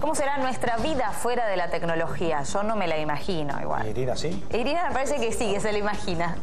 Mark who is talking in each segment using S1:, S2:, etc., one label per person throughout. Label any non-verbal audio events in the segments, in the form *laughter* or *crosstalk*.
S1: ¿Cómo será nuestra vida fuera de la tecnología? Yo no me la imagino igual.
S2: Irina, ¿sí?
S1: Irina me parece que sí, que se la imagina.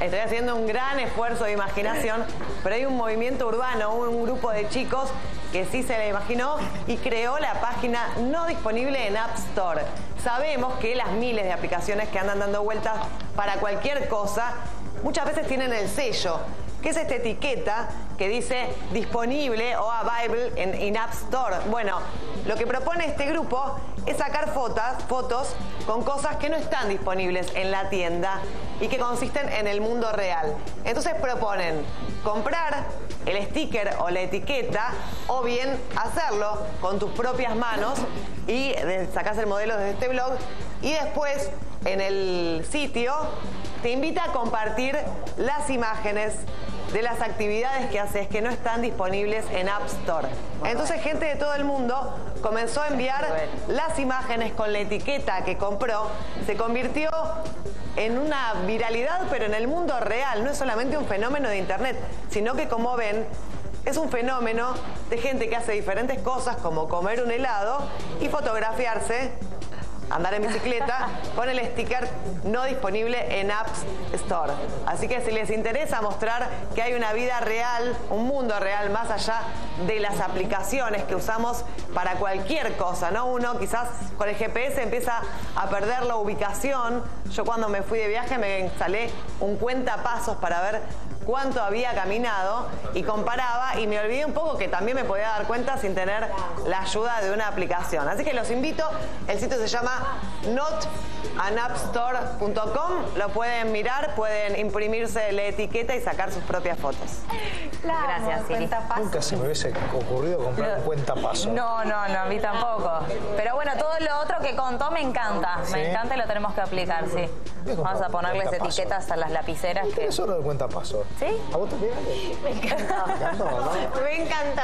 S3: Estoy haciendo un gran esfuerzo de imaginación, pero hay un movimiento urbano, un grupo de chicos que sí se la imaginó y creó la página no disponible en App Store. Sabemos que las miles de aplicaciones que andan dando vueltas para cualquier cosa muchas veces tienen el sello que es esta etiqueta que dice disponible o available en, in App Store. Bueno, lo que propone este grupo es sacar fotos, fotos con cosas que no están disponibles en la tienda y que consisten en el mundo real. Entonces proponen comprar el sticker o la etiqueta o bien hacerlo con tus propias manos y sacas el modelo desde este blog y después en el sitio te invita a compartir las imágenes de las actividades que haces que no están disponibles en App Store. Entonces gente de todo el mundo comenzó a enviar las imágenes con la etiqueta que compró. Se convirtió en una viralidad, pero en el mundo real. No es solamente un fenómeno de Internet, sino que como ven, es un fenómeno de gente que hace diferentes cosas como comer un helado y fotografiarse andar en bicicleta con el sticker no disponible en Apps Store. Así que si les interesa mostrar que hay una vida real, un mundo real más allá de las aplicaciones que usamos para cualquier cosa, ¿no? Uno quizás con el GPS empieza a perder la ubicación. Yo cuando me fui de viaje me instalé un cuenta pasos para ver cuánto había caminado y comparaba y me olvidé un poco que también me podía dar cuenta sin tener la ayuda de una aplicación. Así que los invito, el sitio se llama notanapstore.com, lo pueden mirar, pueden imprimirse la etiqueta y sacar sus propias fotos.
S1: Gracias, Siri.
S2: Nunca se me hubiese ocurrido comprar un cuenta paso.
S1: No, no, no, a mí tampoco. Pero bueno, todo lo otro que contó me encanta. Me encanta y lo tenemos que aplicar, sí. Vamos a ponerles etiquetas a las lapiceras.
S2: ¿Qué es solo de cuenta paso?
S1: ¿Sí?
S2: ¿A vos también?
S4: Me encantó.
S2: Me encantó, ¿no?
S4: Me encantó.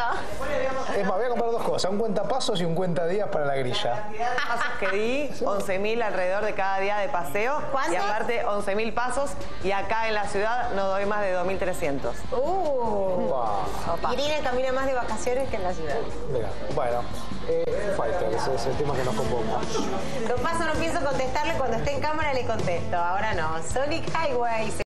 S2: Es más, voy a comprar dos cosas, un cuenta pasos y un cuenta días para la grilla.
S3: pasos que di, *laughs* 11.000 alrededor de cada día de paseo.
S4: ¿Cuánto?
S3: Y aparte 11.000 pasos y acá en la ciudad no doy más de 2.300.
S4: Uh.
S2: Upa.
S4: Irina camina más de vacaciones que en la ciudad.
S2: Mira, bueno, eh, Fighter, ese es el tema que nos convoca.
S4: Lo paso, no pienso contestarle. Cuando esté en cámara le contesto. Ahora no. Sonic Highway.